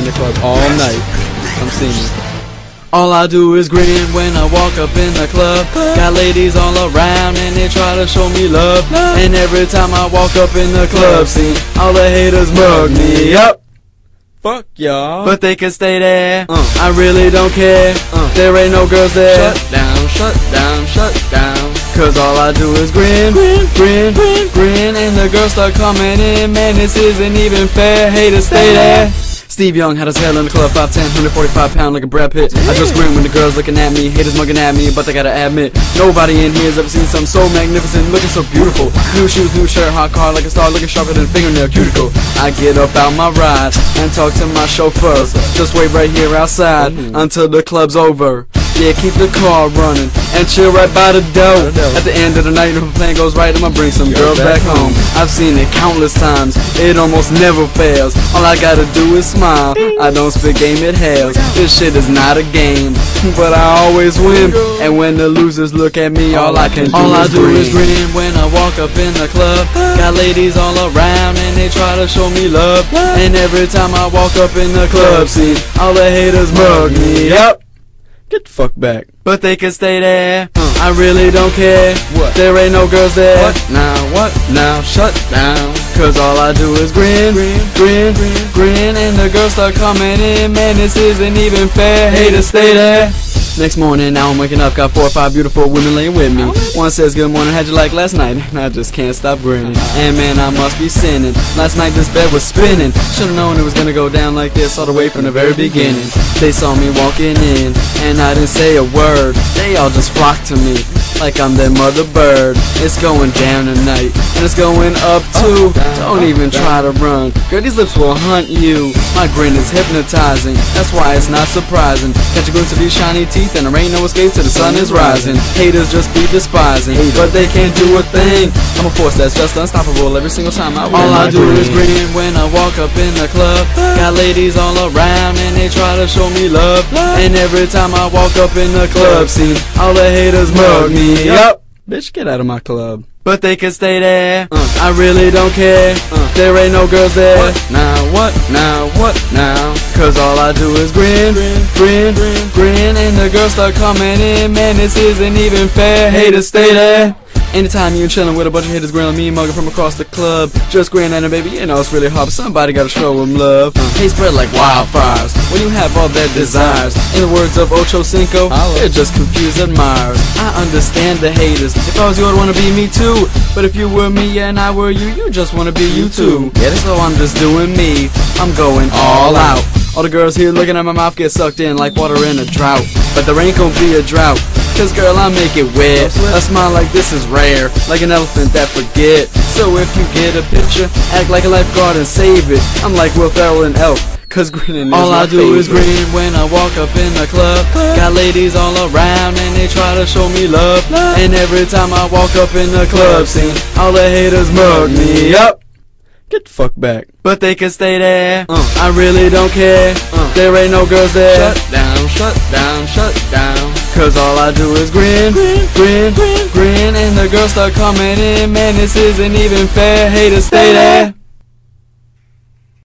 in the club all night. I'm seeing. All I do is grin when I walk up in the club. Got ladies all around and they try to show me love. And every time I walk up in the club scene, all the haters mug me up. Fuck y'all. But they can stay there. Uh. I really don't care. Uh. There ain't no girls there. shut down, shut down, shut down. Cause all I do is grin, grin, grin, grin, grin, and the girls start coming in. Man, this isn't even fair. Haters stay there. Steve Young had his hair in the club, 5'10, 145 pound like a Brad Pitt. I just grin when the girls looking at me, haters mugging at me, but they gotta admit, nobody in here has ever seen something so magnificent, looking so beautiful. New shoes, new shirt, hot car like a star, looking sharper than a fingernail cuticle. I get up out my ride and talk to my chauffeurs. Just wait right here outside until the club's over. Yeah, keep the car running and chill right by the door. At the end of the night, if the plan goes right, I'ma bring some girls back home. I've seen it countless times, it almost never fails. All I gotta do is smile. I don't spit game, it hails. This shit is not a game, but I always win. And when the losers look at me, all I can do all I do is grin. when I walk up in the club. Got ladies all around and they try to show me love. And every time I walk up in the club scene, all the haters mug me up. Get the fuck back. But they can stay there. I really don't care. What? There ain't no girls there. What? Now, what? Now, shut down. Cause all I do is grin, grin, grin, grin, grin, and the girls start coming in. Man, this isn't even fair. Haters stay there. Next morning, now I'm waking up, got four or five beautiful women laying with me. One says, Good morning, how'd you like last night? And I just can't stop grinning. And man, I must be sinning. Last night this bed was spinning. Should've known it was gonna go down like this all the way from the very beginning. They saw me walking in, and I didn't say a word. They all just flocked to me, like I'm their mother bird. It's going down tonight, and it's going up too. Don't even try to run. Girl, these lips will hunt you. My grin is hypnotizing, that's why it's not surprising. Catch a glimpse of these shiny teeth, and there ain't no escape till the sun is rising. Haters just be despising, but they can't do a thing. I'm a force that's just unstoppable every single time I win. All I do is grin when I walk up in the club. Got ladies all around, and they try to show me love. And every time I walk up in the club scene, all the haters mug me up. Bitch, get out of my club. But they can stay there. Uh. I really don't care. Uh. There ain't no girls there. What? Now, what? Now, what? Now? Cause all I do is grin, grin, grin, grin, and the girls start coming in. Man, this isn't even fair. Haters stay there. Anytime you chillin' with a bunch of haters grilling me, mugging from across the club, just grin at 'em, baby. You know it's really hard, but somebody gotta show 'em love. Uh, hate spread like wildfires when you have all their desires. In the words of Ocho Cinco, they're just confused admirers. I understand the haters. If I was you, I'd wanna be me too. But if you were me and I were you, you just wanna be you too. Yeah, so I'm just doing me. I'm going all out. All the girls here looking at my mouth get sucked in like water in a drought. But there ain't gonna be a drought. Cause girl, I make it wet. A smile like this is rare, like an elephant that forget. So if you get a picture, act like a lifeguard and save it. I'm like Will Ferrell and Elf. Cause grinning is All I do is grin when I walk up in the club. Got ladies all around and they try to show me love. And every time I walk up in the club scene, all the haters mug me up. Get the fuck back. But they can stay there. Uh. I really don't care. Uh. There ain't no girls there. Shut down, shut down, shut down. Cause all I do is grin, grin, grin, grin, and the girls start coming in. Man, this isn't even fair. Haters stay there.